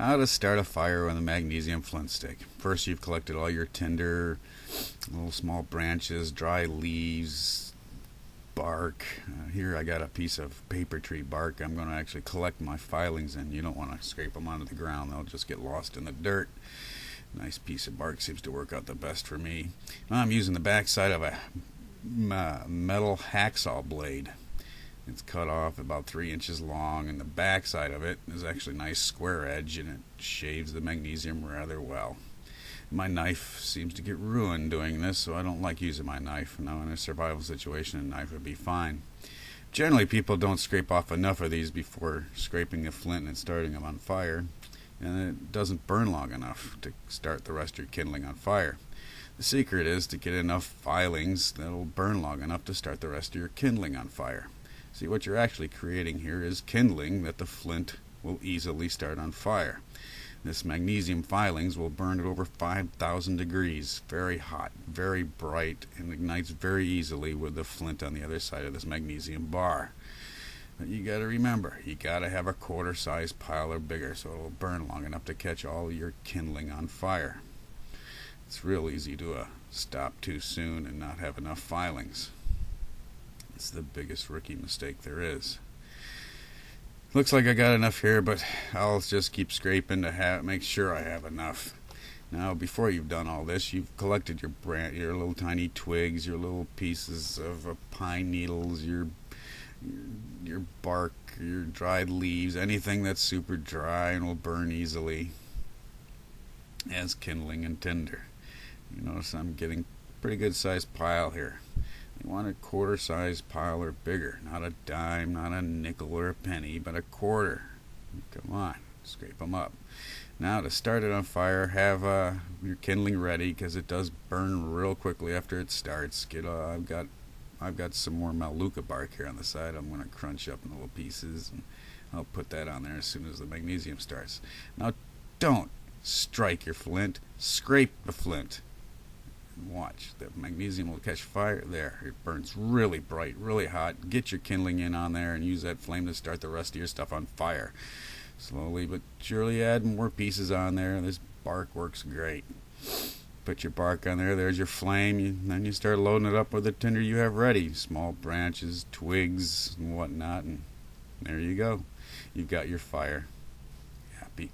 How to start a fire with a magnesium flint stick. First, you've collected all your tinder, little small branches, dry leaves, bark. Uh, here I got a piece of paper tree bark I'm going to actually collect my filings in. You don't want to scrape them onto the ground, they'll just get lost in the dirt. Nice piece of bark seems to work out the best for me. Now I'm using the backside of a metal hacksaw blade. It's cut off about three inches long, and the back side of it is actually a nice square edge, and it shaves the magnesium rather well. My knife seems to get ruined doing this, so I don't like using my knife. Now, in a survival situation, a knife would be fine. Generally, people don't scrape off enough of these before scraping a flint and starting them on fire, and it doesn't burn long enough to start the rest of your kindling on fire. The secret is to get enough filings that'll burn long enough to start the rest of your kindling on fire. See, what you're actually creating here is kindling that the flint will easily start on fire. This magnesium filings will burn at over 5,000 degrees, very hot, very bright, and ignites very easily with the flint on the other side of this magnesium bar. But you got to remember, you got to have a quarter size pile or bigger so it'll burn long enough to catch all your kindling on fire. It's real easy to uh, stop too soon and not have enough filings. The biggest rookie mistake there is. Looks like I got enough here, but I'll just keep scraping to have, make sure I have enough. Now, before you've done all this, you've collected your brand, your little tiny twigs, your little pieces of uh, pine needles, your, your your bark, your dried leaves, anything that's super dry and will burn easily as kindling and tinder. You notice I'm getting pretty good sized pile here. You want a quarter size pile or bigger, not a dime, not a nickel or a penny, but a quarter. Come on, scrape them up. Now to start it on fire, have uh, your kindling ready because it does burn real quickly after it starts. Get uh, I've got I've got some more Melaleuca bark here on the side. I'm going to crunch up in little pieces and I'll put that on there as soon as the magnesium starts. Now don't strike your flint, scrape the flint watch. The magnesium will catch fire there. It burns really bright, really hot. Get your kindling in on there and use that flame to start the rest of your stuff on fire. Slowly but surely add more pieces on there. This bark works great. Put your bark on there. There's your flame. You, then you start loading it up with the tinder you have ready. Small branches, twigs, and whatnot. And there you go. You've got your fire. Happy.